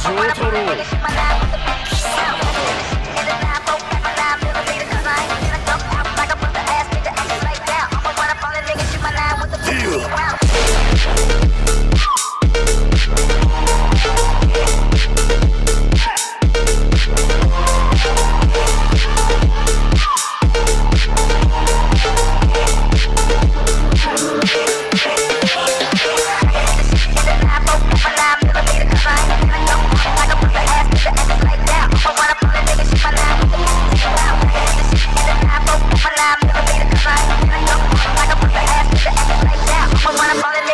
长太郎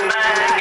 man.